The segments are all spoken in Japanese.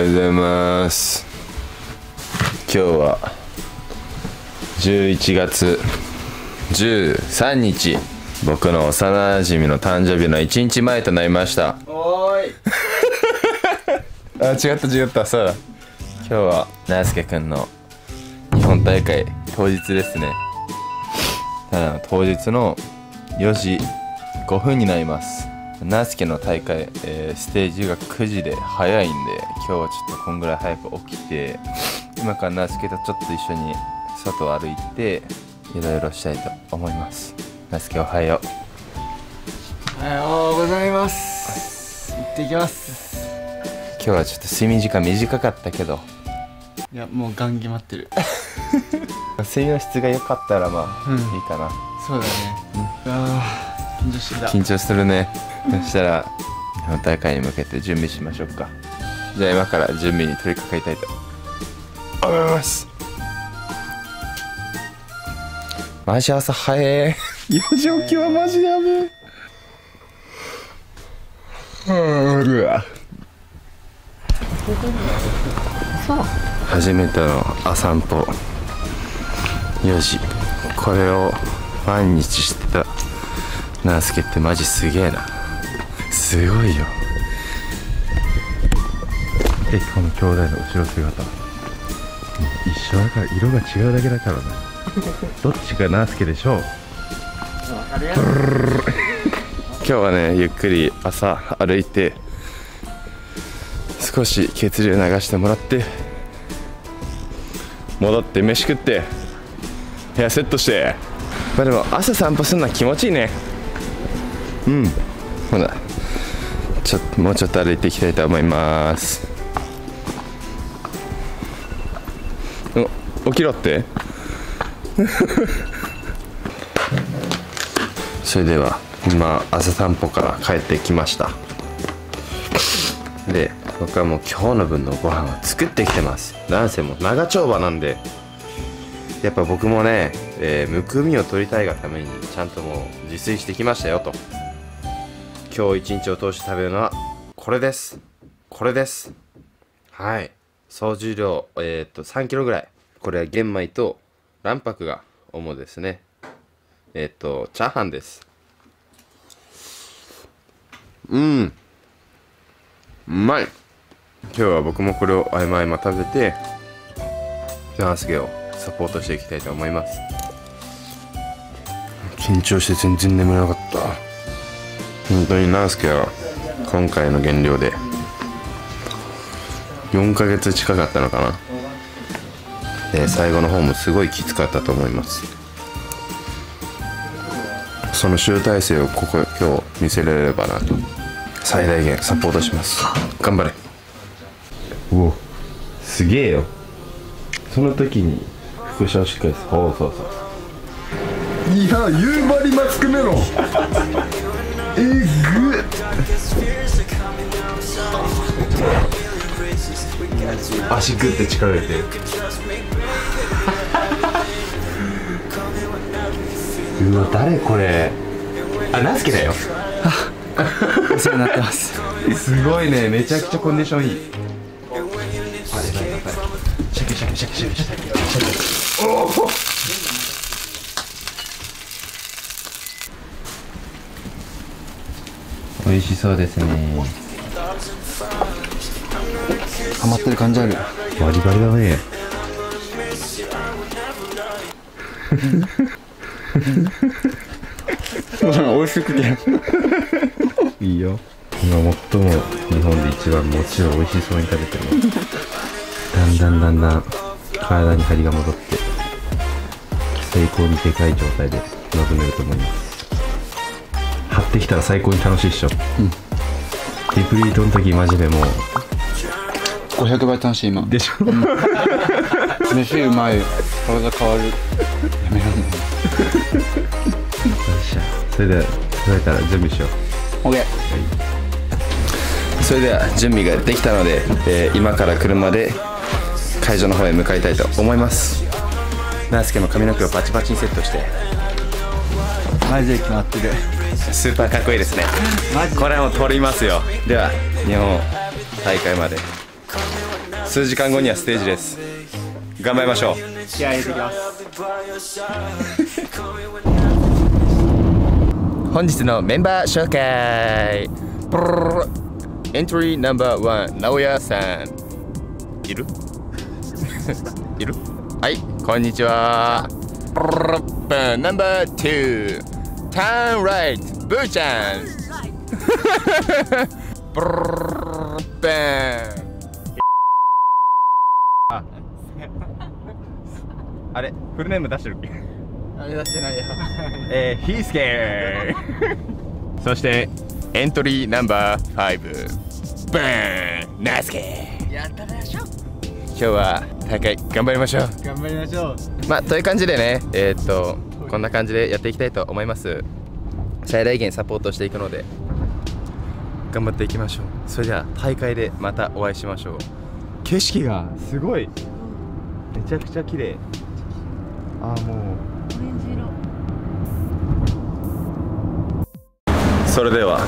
ようございます。今日は11月13日。僕の幼馴染の誕生日の1日前となりました。おーい。あ違った違ったそうだ今日は大輔くんの日本大会当日ですね。ただ当日の4時5分になりますナスケの大会、えーステージが9時で早いんで今日はちょっとこんぐらい早く起きて今からナスケとちょっと一緒に外を歩いていろいろしたいと思います。ナスケおはよう。おはようございます。行ってきます。今日はちょっと睡眠時間短かったけど。いやもうガン決まってる。睡眠の質が良かったらまあ、うん。いいかな。そうだね、うわー緊張してきた緊張するね。そしたら日本大会に向けて準備しましょうか。じゃあ今から準備に取り掛かりたいと。思います。マジ朝早え4時起きはマジやべえ。うわ。初めての朝散歩。4時。これを毎日してたナースケってマジすげえな。すごいよ。えこの兄弟の後ろ姿。一緒だから色が違うだけだからね どっちがナースケでしょう？今日はねゆっくり朝歩いて少し血流流してもらって戻って飯食って部屋セットして。まあでも朝散歩するのは気持ちいいねうん。ほら。ちょもうちょっと歩いていきたいと思います。お起きろって。それでは今朝散歩から帰ってきました。で僕はもう今日の分のご飯は作ってきてます。なんせもう長丁場なんで。やっぱ僕もね、えーむくみを取りたいがためにちゃんともう自炊してきましたよと。今日一日を通して食べるのはこれです。これです。はい。総重量えーっと3キロぐらい。これは玄米と卵白が主ですね。えーっとチャーハンです。うん。うまい。今日は僕もこれを合間合間食べてナースゲをサポートしていきたいと思います。緊張して全然眠れなかった。本当にナースケは今回の減量で4ヶ月近かったのかな。で最後の方もすごいきつかったと思います。その集大成をここ今日見せられればなと最大限サポートします。頑張れ。おおすげえよ。その時に副賞しっかりそうそうそう。いや夕張マスクメロンえぐっ。足グッて力入れて。うわ誰これ。あナスケだよ。お世話になってます。すごいね。めちゃくちゃコンディションいい。あれなんだシャキシャキシャキシャキシャキシャキ美味しそうですね。ハマってる感じある。バリバリだね。美味しくていいよ今最も日本で一番もちろん。美味しそうに食べてるだん。だん。だん。だん。体に張りが戻って最高にでかい状態で臨めると思います張ってきたら最高に楽しいっしょ、リプリートの時マジでもう。500倍楽しい今。でしょ？飯うまい。体変わる。やめらんないよっしゃ。それではそれたら準備しよう。OK それでは準備ができたので、えー今から車で会場の方へ向かいたいと思います。ナースケの髪の毛をバチバチにセットして。マジで決まってるスーパーかっこいいですね。これはもう取りますよ。では日本大会まで。数時間後にはステージです。頑張りましょう。気合い入れてきます。本日のメンバー紹介。エントリーナンバーワン直哉さん。いる？いる？はいこんにちは。ナンバー2ターンライトブーちゃんプルルルルルああれフルネーム出してるっけ？あれ出してないよ。えー、ヒースケーそしてエントリーナンバー5バーンナスケやったでしょ。今日は大会頑張りましょう。頑張りましょう。まあという感じでねえーっとこんな感じでやっていきたいと思います。最大限サポートしていくので。頑張っていきましょう。それでは大会でまたお会いしましょう。景色がすごい。めちゃくちゃ綺麗。ああもう。それでは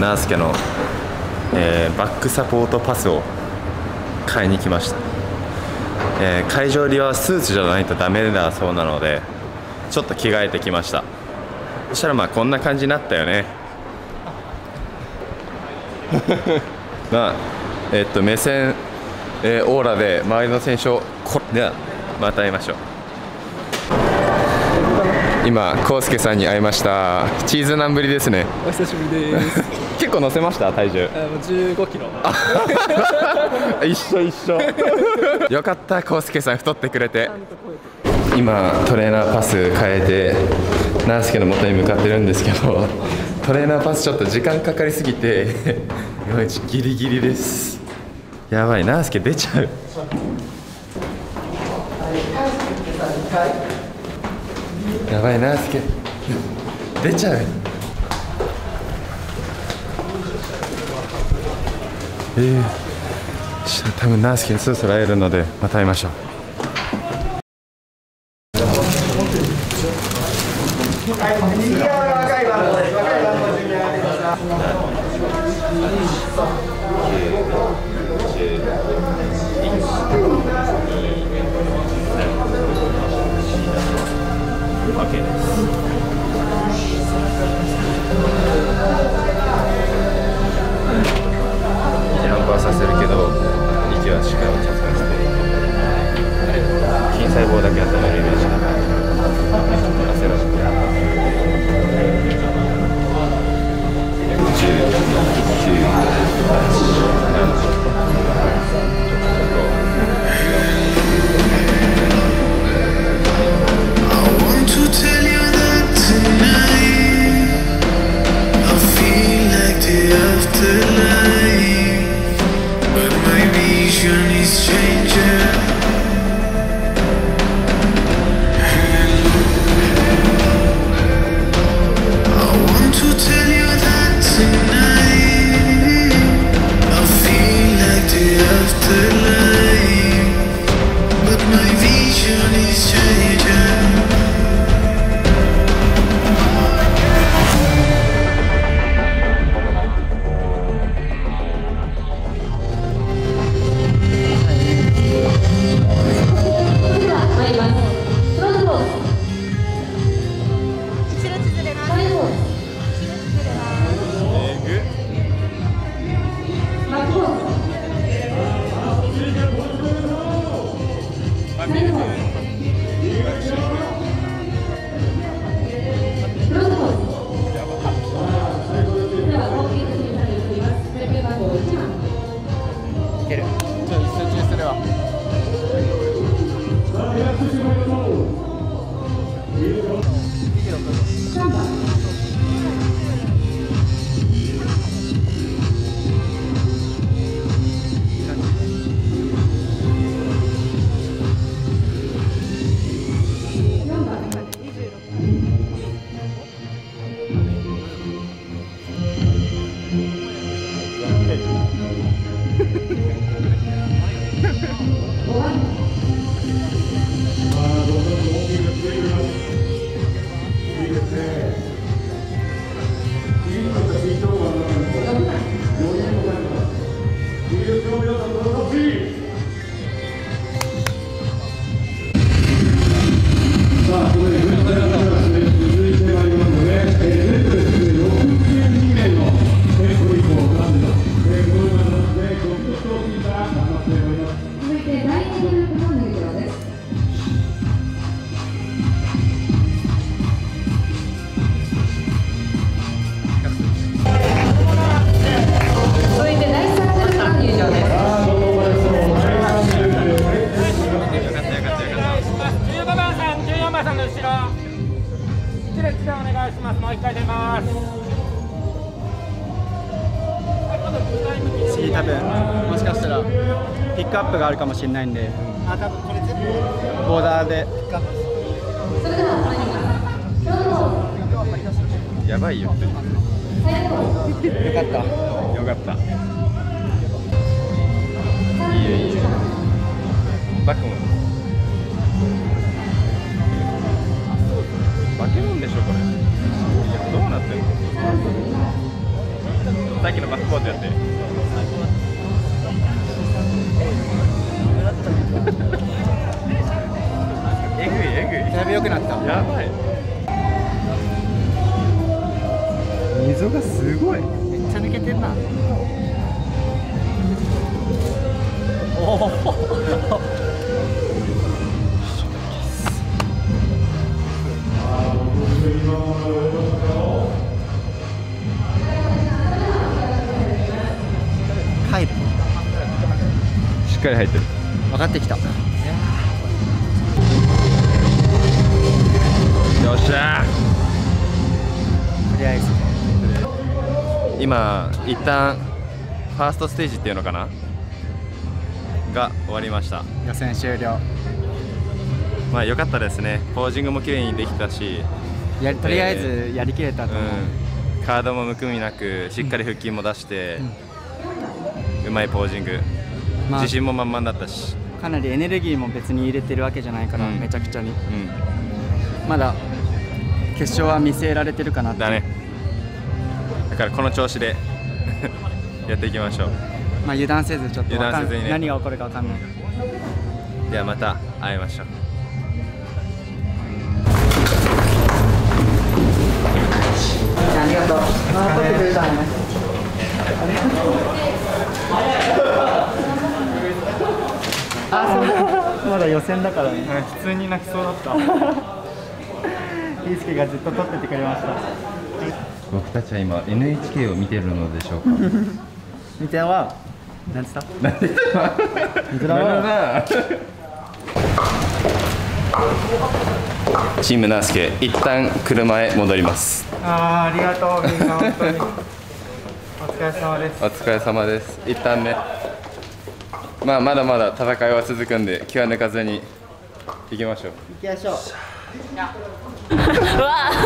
ナースケの、えーバックサポートパスを買いに来ました、えー会場入りはスーツじゃないとダメだそうなのでちょっと着替えてきました。そしたらまあこんな感じになったよね。まあえっと目線、えーオーラで周りの選手をこではまた会いましょう。今コウスケさんに会いました。チーズナンぶりですね。お久しぶりです。結構乗せました体重。あもう15キロ。一緒 一緒。よかったコウスケさん太ってくれて今トレーナーパス変えてナースケの元に向かってるんですけどトレーナーパスちょっと時間かかりすぎて いまいちギリギリです。やばいナースケ出ちゃう。やばいナースケ。出ちゃう。えー多分ナースケにそろそろ会えるのでまた会いましょう。多分もしかしたらピックアップがあるかもしれないんで。あ多分これ全部ボーダーで。やばいよ。よかった。よかった。いいよいいよ。バックもバケモンでしょこれ。いやどうなってんの？さっきのバックボードやって良くなった。やばい。溝がすごい。めっちゃ抜けてんな。おお帰る。しっかり入ってる。分かってきたしゃとりあえず今一旦ファーストステージっていうのかな？が終わりました。予選終了。まあ良かったですね。ポージングも綺麗にできたし。やりとりあえずやりきれたうと思う、ん。カードもむくみなくしっかり腹筋も出して、うまいポージング、まあ自信も満々だったし、かなりエネルギーも別に入れてるわけじゃないから、うん。めちゃくちゃに。うん、まだ決勝は見据えられてるかなって。だね。だからこの調子で やっていきましょう。まあ、油断せずちょっと油断せずにね。何が起こるか分かんない。ではまた会いましょう。ありがとう。あ撮ってくれたね。あそう。まだ予選だからね。普通に泣きそうだった ピースケがずっと撮っててくれました。僕たちは今 NHK を見てるのでしょうか？見ては何つった？見ては。チームナースケ一旦車へ戻ります。あーありがとうみんな本当に。お疲れ様です。お疲れ様です。一旦ねまあまだまだ戦いは続くんで気は抜かずに行きましょう。行きましょうわあ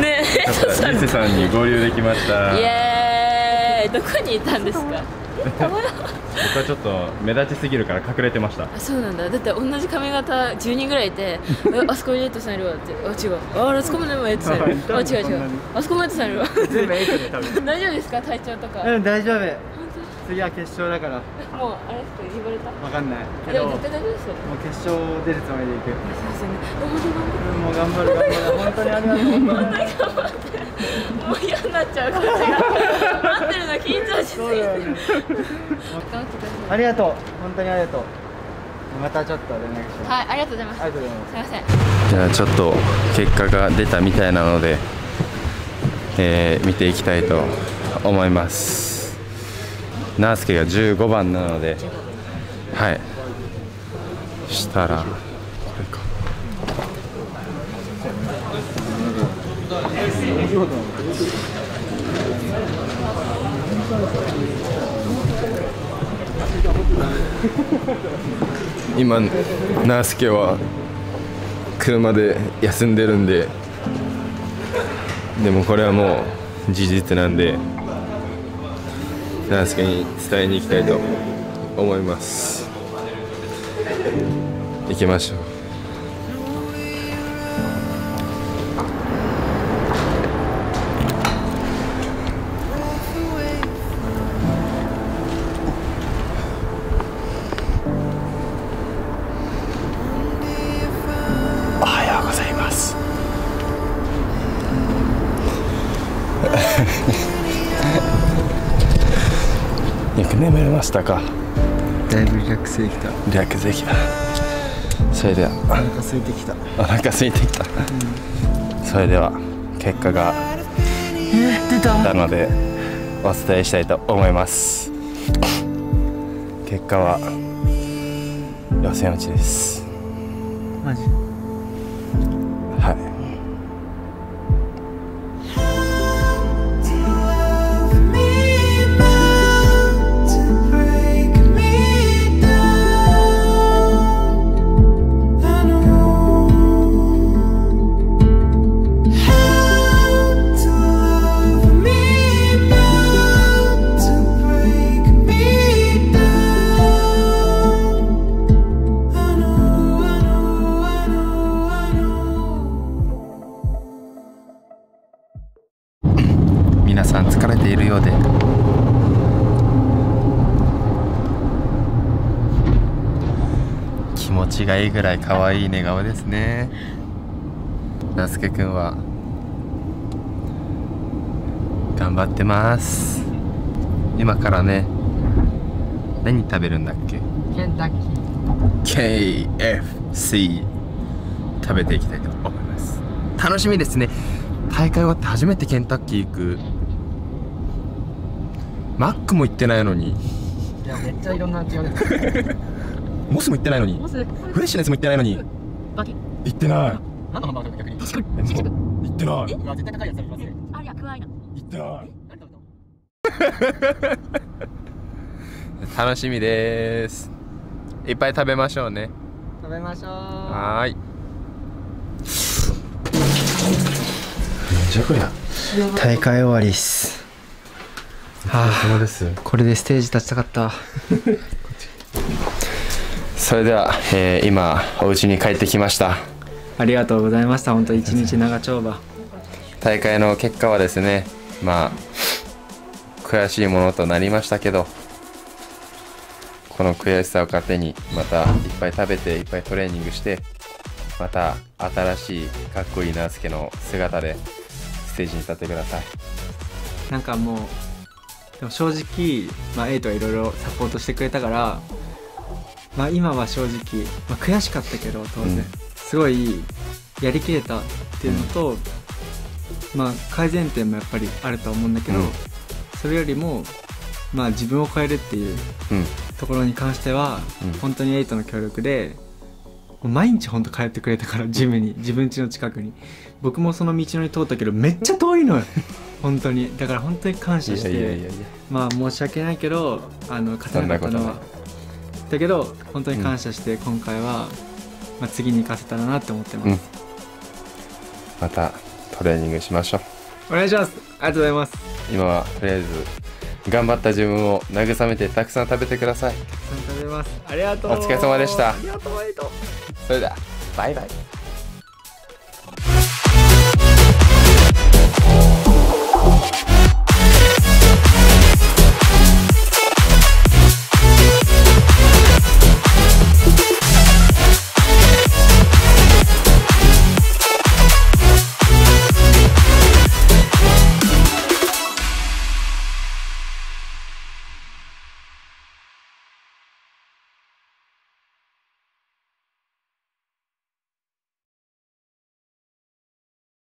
ねえ。リセさんに合流できました。イエーイ。どこにいたんですか？僕はちょっと目立ちすぎるから隠れてました。あそうなんだ。だって同じ髪型10人ぐらいいて えあそこにエイトさんいるわって。あ違う。ああそこもでもエイトさんいるあ違う違う。あそこもエイトさんいるわ。全部エイトで多分。大丈夫ですか？体調とか。うん大丈夫次は決勝だから。もうあれですか言われた？わかんない。けどもうでも絶対大丈夫ですよ。決勝出るつもりでいく。そうですよね。もう頑張ってもう頑張る頑張る。本当にありがとう。本当に頑張ってもう嫌になっちゃうこっちが。待ってるの緊張しすぎて。頑張ってくださいありがとう。本当にありがとう。またちょっと連絡しますはいありがとうございます。ありがとうございます。すいません。じゃあちょっと結果が出たみたいなので、えー見ていきたいと思いますナースケが15番なのではい。したらこれか。今ナースケは車で休んでるんででもこれはもう事実なんでナースケに伝えに行きたいと思います。行きましょう。したか。だいぶリラックスできた。リラックスできた。それでは。お腹空いてきた。お腹空いてきた、それでは結果が出た出たのでお伝えしたいと思います。結果は予選落ちです。マジ？皆さん疲れているようで。気持ちがいいぐらい可愛い寝顔ですね。なすけくんは。頑張ってます。今からね何食べるんだっけ？ケンタッキー。KFC 食べていきたいと思います。楽しみですね。大会終わって初めてケンタッキー行く。マックも行ってないのに。いやめっちゃいろんな モスも行ってないのに。モスフレッシュネスも行ってないのに。バキ行ってない。何のハンバーガーだ逆に。確かに。行ってない。うわ絶対高いやつありますね。あいや怖いな行ってない。楽しみです。いっぱい食べましょうね。食べましょう。はーいじゃこりゃ大会終わりっすはそうです。あこれでステージ立ちたかった。それでは、えー今お家に帰ってきました。ありがとうございました。本当一日長丁場。大会の結果はですねまあ悔しいものとなりましたけどこの悔しさを糧にまたいっぱい食べていっぱいトレーニングしてまた新しいかっこいいナースケの姿でステージに立ってください。なんかもうでも正直、まあ、エイトはいろいろサポートしてくれたから、まあ、今は正直、まあ、悔しかったけど当然、うん。すごいやりきれたっていうのと、まあ、改善点もやっぱりあるとは思うんだけど、うん。それよりも、まあ、自分を変えるっていううん。ところに関しては、うん。本当にエイトの協力で毎日本当通ってくれたからジムに自分家の近くに。僕もその道のり通ったけどめっちゃ遠いのよ本当に。だから本当に感謝して。まあ申し訳ないけどあの勝てなかったのは。だけど本当に感謝して今回は、まあ、次に行かせたらなって思ってます、うん。またトレーニングしましょう。お願いします。ありがとうございます。今はとりあえず頑張った自分を慰めてたくさん食べてください。たくさん食べます。ありがとう。お疲れ様でした。ありがとうそれではバイバイ